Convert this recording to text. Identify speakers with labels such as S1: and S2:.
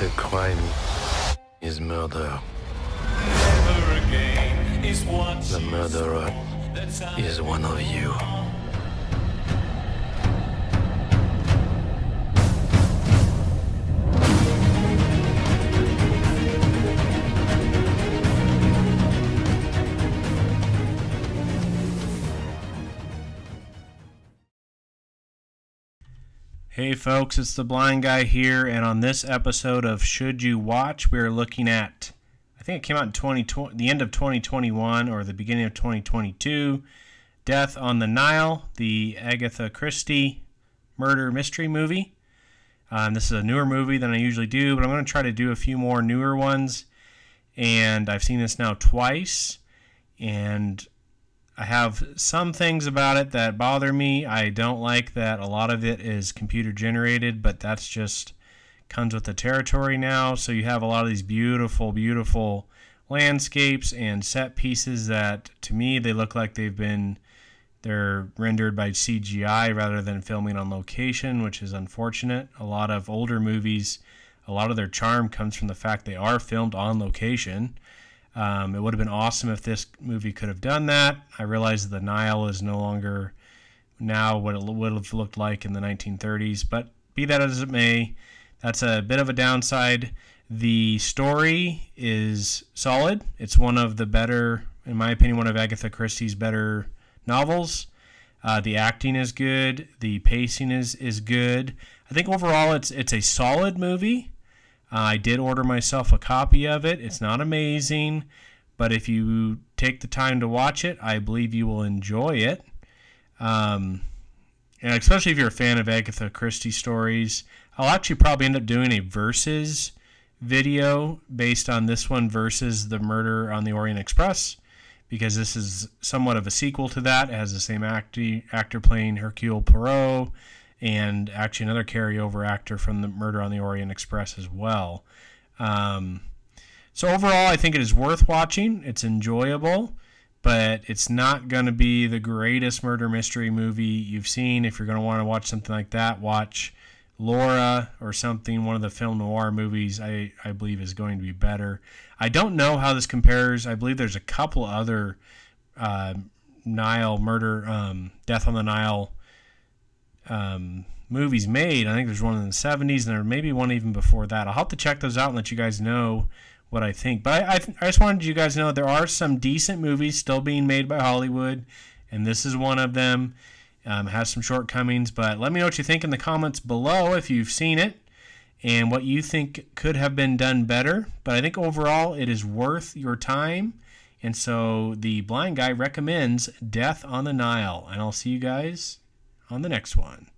S1: The crime is murder. The murderer is one of you.
S2: Hey folks, it's the blind guy here, and on this episode of Should You Watch, we are looking at I think it came out in 2020, the end of 2021 or the beginning of 2022. Death on the Nile, the Agatha Christie murder mystery movie. Um, this is a newer movie than I usually do, but I'm going to try to do a few more newer ones. And I've seen this now twice, and I have some things about it that bother me. I don't like that a lot of it is computer generated, but that's just comes with the territory now. So you have a lot of these beautiful, beautiful landscapes and set pieces that to me they look like they've been they're rendered by CGI rather than filming on location, which is unfortunate. A lot of older movies, a lot of their charm comes from the fact they are filmed on location. Um, it would have been awesome if this movie could have done that. I realize the Nile is no longer now what it would have looked like in the 1930s, but be that as it may, that's a bit of a downside. The story is solid. It's one of the better, in my opinion, one of Agatha Christie's better novels. Uh, the acting is good. The pacing is is good. I think overall it's it's a solid movie. I did order myself a copy of it. It's not amazing, but if you take the time to watch it, I believe you will enjoy it. Um, and especially if you're a fan of Agatha Christie stories, I'll actually probably end up doing a versus video based on this one versus the Murder on the Orient Express because this is somewhat of a sequel to that. It has the same acti- actor playing Hercule Poirot and actually another carryover actor from the Murder on the Orient Express as well. Um, so overall, I think it is worth watching. It's enjoyable, but it's not going to be the greatest murder mystery movie you've seen. If you're going to want to watch something like that, watch Laura or something. One of the film noir movies I, I believe is going to be better. I don't know how this compares. I believe there's a couple other uh, Nile murder, um, Death on the Nile um, movies made. I think there's one in the 70s, and there may be one even before that. I'll have to check those out and let you guys know what I think. But I, I, I just wanted you guys to know there are some decent movies still being made by Hollywood, and this is one of them. Um, has some shortcomings, but let me know what you think in the comments below if you've seen it and what you think could have been done better. But I think overall it is worth your time. And so the blind guy recommends Death on the Nile. And I'll see you guys on the next one.